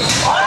like